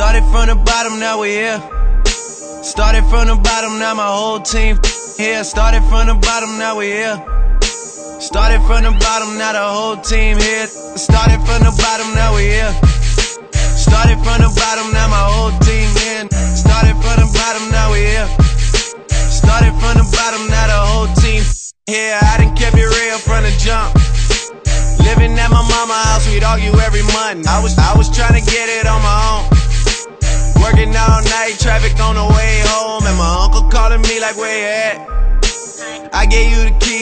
from the bottom, now we here. Started from the bottom, now my whole team here. Started from the bottom, now we here. Started from the bottom, now the whole team here. Started from the bottom, now we here. Started from the bottom, now my whole team in. Started from the bottom, now we here. Started from the bottom, now the whole team here. I done kept it real from the jump. Living at my mama house, we'd argue every month. I was I was trying to get it on my own. Traffic on the way home, and my uncle calling me like, where you at? I gave you the keys.